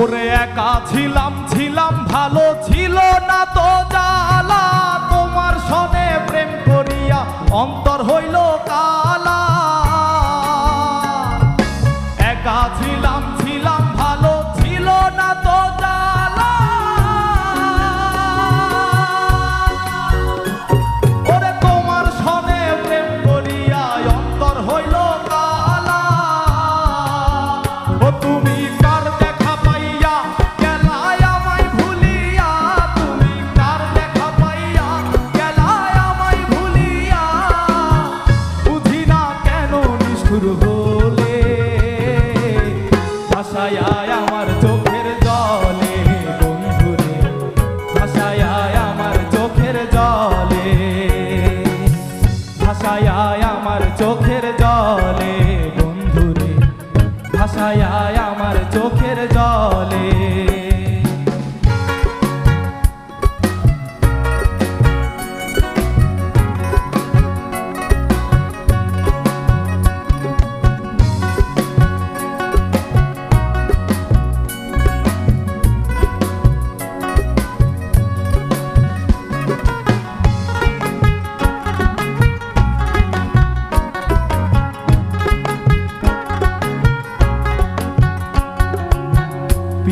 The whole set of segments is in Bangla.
ওরে একা ছিলাম ছিলাম, ভালো ছিল না তো জ্বালা। তোমার সনে প্রেম করিয়া অন্তর হইল কালা। একা ছিলাম ছিলাম, ভালো ছিল না তো চোখের জলে বন্ধুরে ভাসায় আমার চোখের জলে।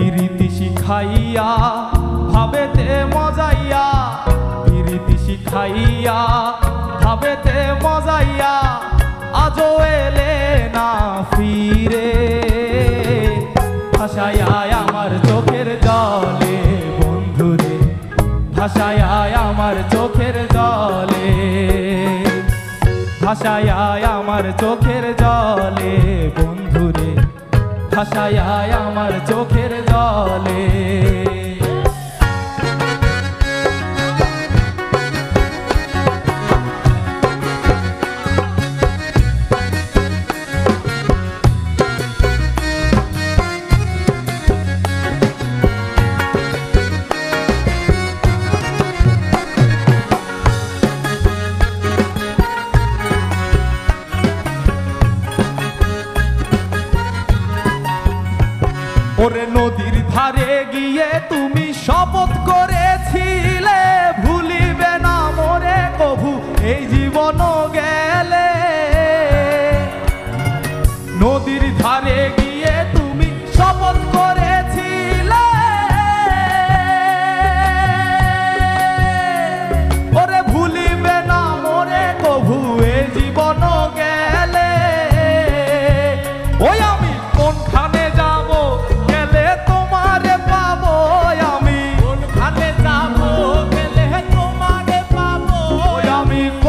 পিরিতি শিখাইয়া, ভাবেতে মজাইয়া পিরিতি শিখাইয়া, ভাবেতে মজাইয়া, আজও এলে না ফিরে। ভাষায় আমার চোখের জলে, বন্ধুরে, ভাষায় আমার চোখের জলে। ভাষায় আমার চোখের জলে, বন্ধুরে ভাষায় আমার চোখের জলে। ওরে নদীর ধারে গিয়ে তুমি শপথ করেছিলে। ভুলিবে না মোরে কভু, এই জীবন গেলে। নদীর ধারে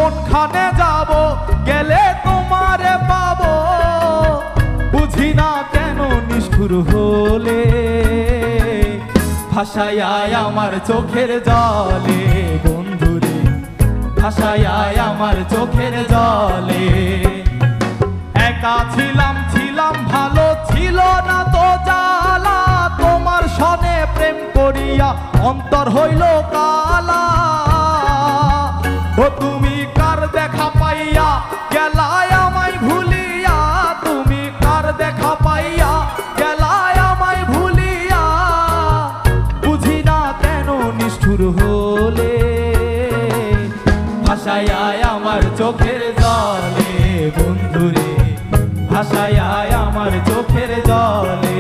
কোনখানে যাব, গেলে তোমারে পাবো। বুঝি না কেন নিষ্ঠুর হলে, ভাষায় আমার চোখের জলে, বন্ধুরে, ভাষায় আমার চোখের জলে। একা ছিলাম ছিলাম, ভালো ছিল না তো জ্বালা। তোমার সনে প্রেম করিয়া অন্তর হইল কালা। ও তুমি কার দেখা পাইয়া? গেলায় আমায় ভুলিয়া। তুমি কার দেখা পাইয়া? গেলায় আমায় ভুলিয়া। বুঝি না কেন নিষ্ঠুর হলে? ভাষায় আমার চোখের জলে, বন্ধুরে। ভাষায় আমার চোখের জলে।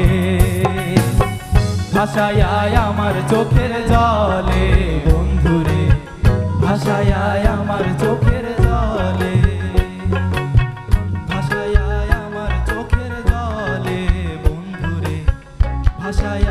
ভাষায় আমার চোখের জলে, বন্ধুরে। ভাষায় আমার চোখের জলে ভাষায় আমার চোখের জলে বন্ধুরে ভাষায়